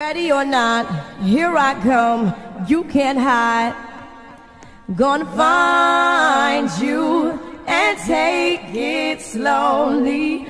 Ready or not, here I come. You can't hide. Gonna find you and take it slowly.